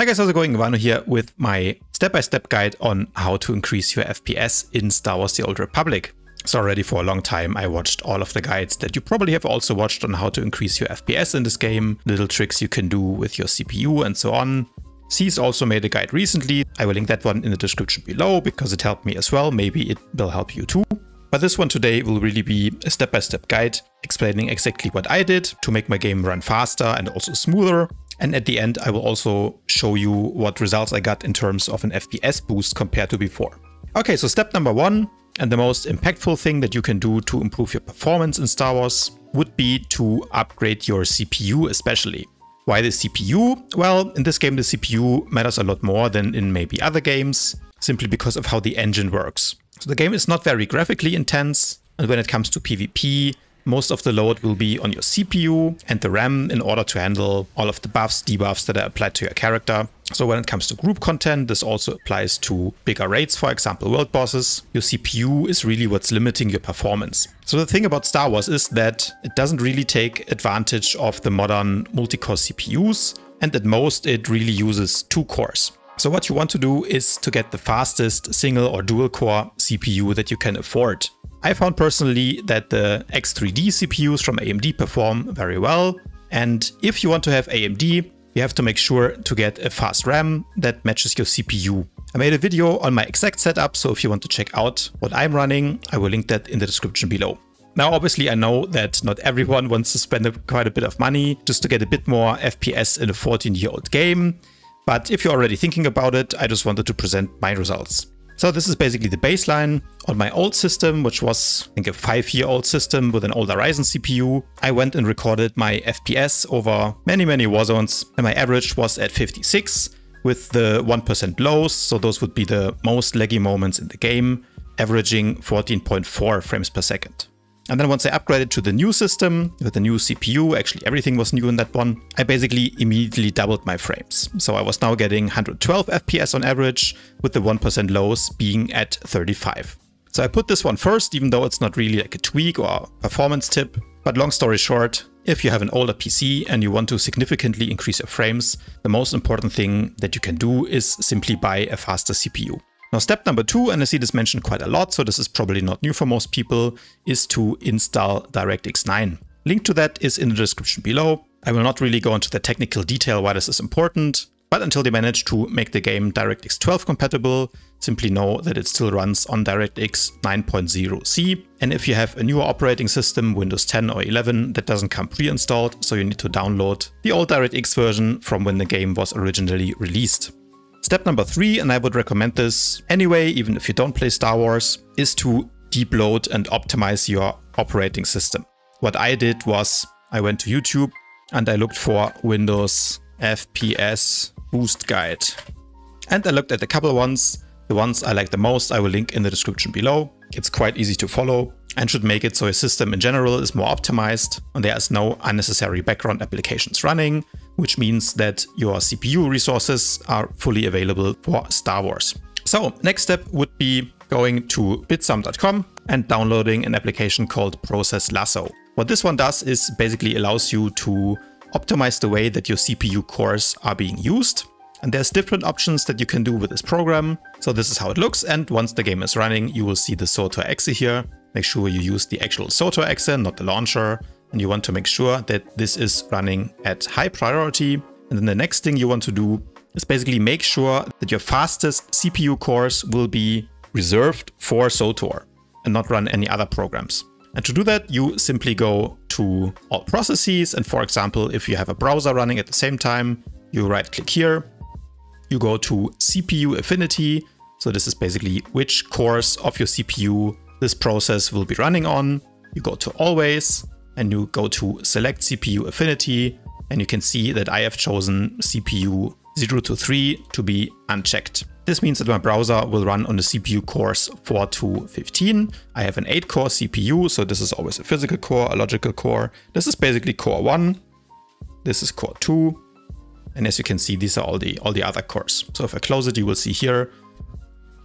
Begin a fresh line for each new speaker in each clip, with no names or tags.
Hi guys, how's it going? Ivano here with my step-by-step -step guide on how to increase your FPS in Star Wars The Old Republic. So already for a long time I watched all of the guides that you probably have also watched on how to increase your FPS in this game, little tricks you can do with your CPU and so on. Cease also made a guide recently, I will link that one in the description below because it helped me as well, maybe it will help you too. But this one today will really be a step-by-step -step guide explaining exactly what I did to make my game run faster and also smoother. And at the end, I will also show you what results I got in terms of an FPS boost compared to before. Okay, so step number one, and the most impactful thing that you can do to improve your performance in Star Wars would be to upgrade your CPU especially. Why the CPU? Well, in this game the CPU matters a lot more than in maybe other games, simply because of how the engine works. So the game is not very graphically intense, and when it comes to PvP, most of the load will be on your CPU and the RAM in order to handle all of the buffs, debuffs that are applied to your character. So when it comes to group content, this also applies to bigger raids, for example, world bosses. Your CPU is really what's limiting your performance. So the thing about Star Wars is that it doesn't really take advantage of the modern multi-core CPUs, and at most it really uses two cores. So what you want to do is to get the fastest single or dual core CPU that you can afford. I found personally that the X3D CPUs from AMD perform very well. And if you want to have AMD, you have to make sure to get a fast RAM that matches your CPU. I made a video on my exact setup, so if you want to check out what I'm running, I will link that in the description below. Now, obviously, I know that not everyone wants to spend quite a bit of money just to get a bit more FPS in a 14-year-old game. But if you're already thinking about it, I just wanted to present my results. So this is basically the baseline. On my old system, which was I think a five year old system with an older Ryzen CPU, I went and recorded my FPS over many, many war zones and my average was at 56 with the 1% lows. So those would be the most laggy moments in the game, averaging 14.4 frames per second. And then once I upgraded to the new system with the new CPU, actually everything was new in that one, I basically immediately doubled my frames. So I was now getting 112 FPS on average, with the 1% lows being at 35. So I put this one first, even though it's not really like a tweak or a performance tip. But long story short, if you have an older PC and you want to significantly increase your frames, the most important thing that you can do is simply buy a faster CPU. Now step number two, and I see this mentioned quite a lot, so this is probably not new for most people, is to install DirectX 9. Link to that is in the description below. I will not really go into the technical detail why this is important, but until they manage to make the game DirectX 12 compatible, simply know that it still runs on DirectX 9.0c. And if you have a newer operating system, Windows 10 or 11, that doesn't come pre-installed, so you need to download the old DirectX version from when the game was originally released. Step number three, and I would recommend this anyway, even if you don't play Star Wars, is to debloat and optimize your operating system. What I did was I went to YouTube and I looked for Windows FPS Boost Guide. And I looked at a couple ones. The ones I like the most I will link in the description below. It's quite easy to follow and should make it so your system in general is more optimized and there is no unnecessary background applications running which means that your CPU resources are fully available for Star Wars. So next step would be going to bitsum.com and downloading an application called Process Lasso. What this one does is basically allows you to optimize the way that your CPU cores are being used. And there's different options that you can do with this program. So this is how it looks. And once the game is running, you will see the SWTOR exe here. Make sure you use the actual SWTOR exe, not the launcher and you want to make sure that this is running at high priority. And then the next thing you want to do is basically make sure that your fastest CPU cores will be reserved for SWTOR and not run any other programs. And to do that, you simply go to all processes. And for example, if you have a browser running at the same time, you right click here, you go to CPU affinity. So this is basically which cores of your CPU this process will be running on. You go to always and you go to select CPU affinity and you can see that I have chosen CPU 0 to 3 to be unchecked. This means that my browser will run on the CPU cores 4 to 15. I have an 8 core CPU, so this is always a physical core, a logical core. This is basically core 1. This is core 2. And as you can see, these are all the, all the other cores. So if I close it, you will see here,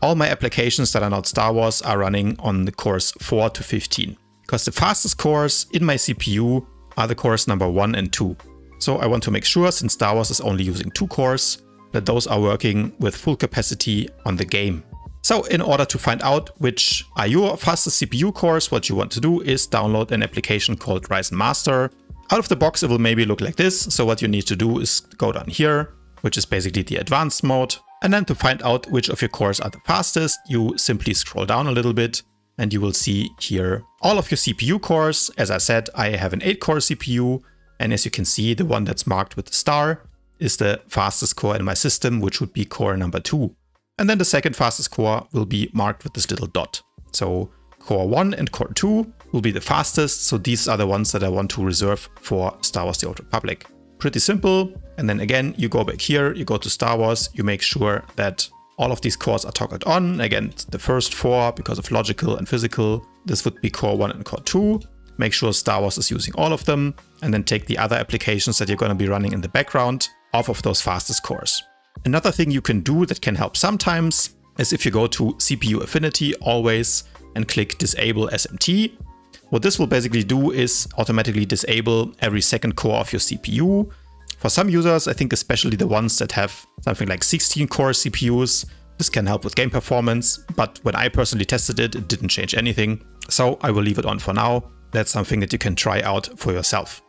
all my applications that are not Star Wars are running on the cores 4 to 15 because the fastest cores in my CPU are the cores number 1 and 2. So I want to make sure, since Star Wars is only using two cores, that those are working with full capacity on the game. So in order to find out which are your fastest CPU cores, what you want to do is download an application called Ryzen Master. Out of the box, it will maybe look like this. So what you need to do is go down here, which is basically the advanced mode. And then to find out which of your cores are the fastest, you simply scroll down a little bit and you will see here all of your CPU cores. As I said, I have an 8 core CPU. And as you can see, the one that's marked with the star is the fastest core in my system, which would be core number 2. And then the second fastest core will be marked with this little dot. So core 1 and core 2 will be the fastest. So these are the ones that I want to reserve for Star Wars The Old Republic. Pretty simple. And then again, you go back here, you go to Star Wars, you make sure that all of these cores are toggled on. Again, the first four because of logical and physical. This would be core 1 and core 2. Make sure Star Wars is using all of them. And then take the other applications that you're going to be running in the background off of those fastest cores. Another thing you can do that can help sometimes is if you go to CPU Affinity always and click Disable SMT. What this will basically do is automatically disable every second core of your CPU. For some users, I think especially the ones that have something like 16 core CPUs, this can help with game performance, but when I personally tested it, it didn't change anything. So I will leave it on for now. That's something that you can try out for yourself.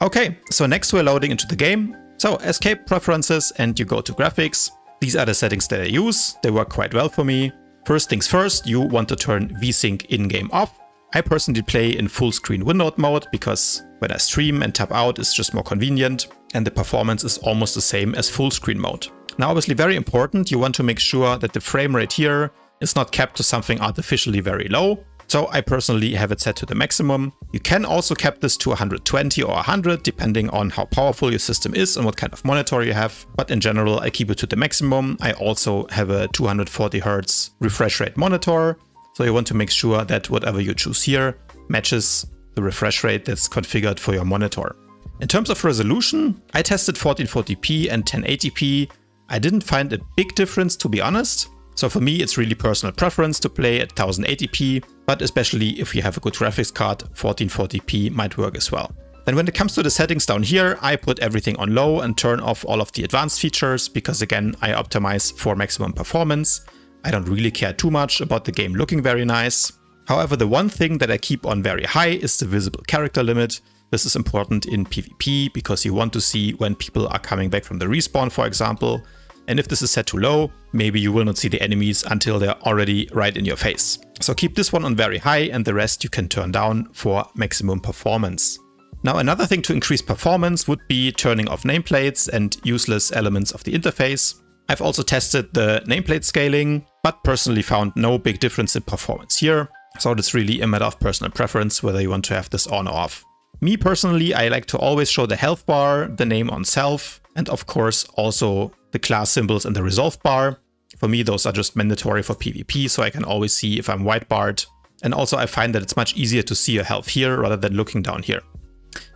Okay, so next we're loading into the game. So escape preferences and you go to graphics. These are the settings that I use. They work quite well for me. First things first, you want to turn VSync in-game off. I personally play in full screen windowed mode because when I stream and tap out it's just more convenient and the performance is almost the same as full screen mode. Now obviously very important, you want to make sure that the frame rate here is not kept to something artificially very low. So I personally have it set to the maximum. You can also cap this to 120 or 100 depending on how powerful your system is and what kind of monitor you have. But in general, I keep it to the maximum. I also have a 240 Hz refresh rate monitor. So you want to make sure that whatever you choose here matches the refresh rate that's configured for your monitor. In terms of resolution, I tested 1440p and 1080p. I didn't find a big difference to be honest. So for me, it's really personal preference to play at 1080p, but especially if you have a good graphics card, 1440p might work as well. Then when it comes to the settings down here, I put everything on low and turn off all of the advanced features because again, I optimize for maximum performance. I don't really care too much about the game looking very nice. However, the one thing that I keep on very high is the visible character limit. This is important in PvP because you want to see when people are coming back from the respawn, for example, and if this is set to low, maybe you will not see the enemies until they're already right in your face. So keep this one on very high and the rest you can turn down for maximum performance. Now another thing to increase performance would be turning off nameplates and useless elements of the interface. I've also tested the nameplate scaling, but personally found no big difference in performance here. So it's really a matter of personal preference whether you want to have this on or off. Me personally, I like to always show the health bar, the name on self, and of course also the class symbols and the resolve bar. For me, those are just mandatory for PvP, so I can always see if I'm white barred. And also I find that it's much easier to see your health here rather than looking down here.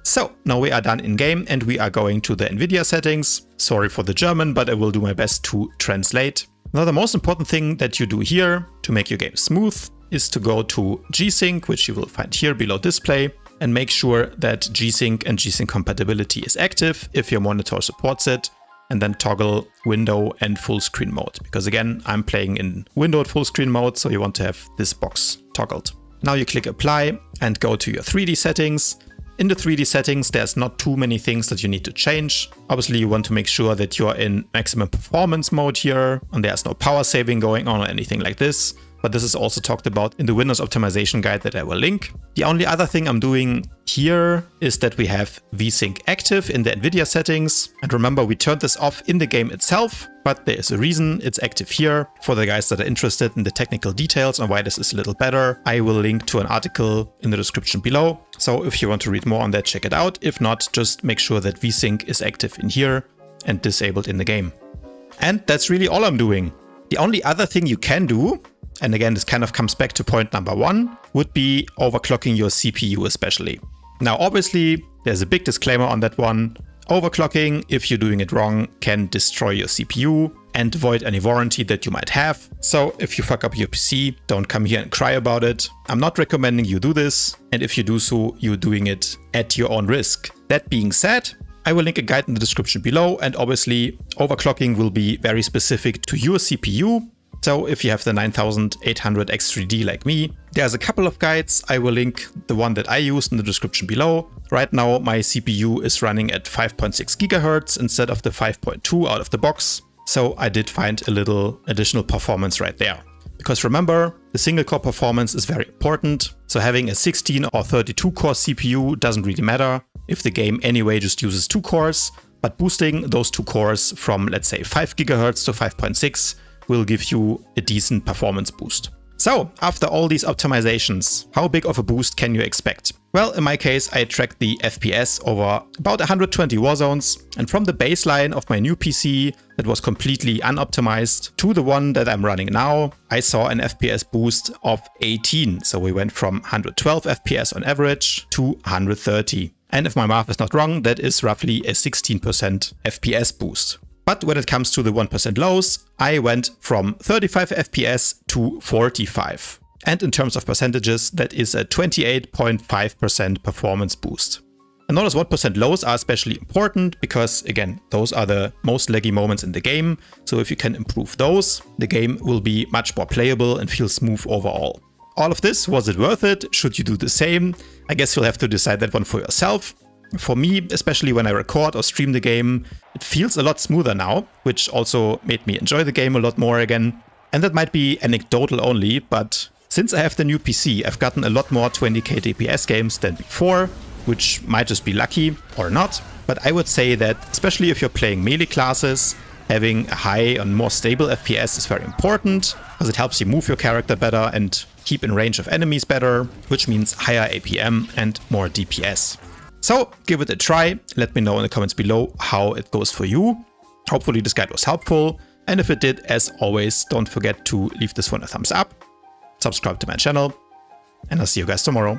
So now we are done in game and we are going to the NVIDIA settings. Sorry for the German, but I will do my best to translate. Now the most important thing that you do here to make your game smooth is to go to G-Sync, which you will find here below display, and make sure that G-Sync and G-Sync compatibility is active if your monitor supports it and then toggle window and full screen mode. Because again, I'm playing in windowed full screen mode, so you want to have this box toggled. Now you click apply and go to your 3D settings. In the 3D settings, there's not too many things that you need to change. Obviously, you want to make sure that you're in maximum performance mode here and there's no power saving going on or anything like this but this is also talked about in the Windows optimization guide that I will link. The only other thing I'm doing here is that we have VSync active in the NVIDIA settings. And remember, we turned this off in the game itself, but there is a reason it's active here. For the guys that are interested in the technical details on why this is a little better, I will link to an article in the description below. So if you want to read more on that, check it out. If not, just make sure that VSync is active in here and disabled in the game. And that's really all I'm doing. The only other thing you can do and again, this kind of comes back to point number one, would be overclocking your CPU especially. Now, obviously, there's a big disclaimer on that one. Overclocking, if you're doing it wrong, can destroy your CPU and void any warranty that you might have. So if you fuck up your PC, don't come here and cry about it. I'm not recommending you do this. And if you do so, you're doing it at your own risk. That being said, I will link a guide in the description below and obviously overclocking will be very specific to your CPU. So if you have the 9800X3D like me, there's a couple of guides. I will link the one that I used in the description below. Right now my CPU is running at 5.6 GHz instead of the 5.2 out of the box. So I did find a little additional performance right there. Because remember, the single core performance is very important. So having a 16 or 32 core CPU doesn't really matter if the game anyway just uses two cores, but boosting those two cores from let's say 5 GHz to 5.6 will give you a decent performance boost. So, after all these optimizations, how big of a boost can you expect? Well, in my case, I tracked the FPS over about 120 war zones, and from the baseline of my new PC that was completely unoptimized to the one that I'm running now, I saw an FPS boost of 18. So we went from 112 FPS on average to 130. And if my math is not wrong, that is roughly a 16% FPS boost. But when it comes to the 1% lows, I went from 35 FPS to 45. And in terms of percentages, that is a 28.5% performance boost. And notice 1% lows are especially important because, again, those are the most laggy moments in the game. So if you can improve those, the game will be much more playable and feel smooth overall. All of this, was it worth it? Should you do the same? I guess you'll have to decide that one for yourself. For me, especially when I record or stream the game, it feels a lot smoother now, which also made me enjoy the game a lot more again. And that might be anecdotal only, but since I have the new PC, I've gotten a lot more 20k DPS games than before, which might just be lucky or not. But I would say that, especially if you're playing melee classes, having a high and more stable FPS is very important, because it helps you move your character better and keep in range of enemies better, which means higher APM and more DPS. So give it a try. Let me know in the comments below how it goes for you. Hopefully this guide was helpful. And if it did, as always, don't forget to leave this one a thumbs up, subscribe to my channel, and I'll see you guys tomorrow.